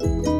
you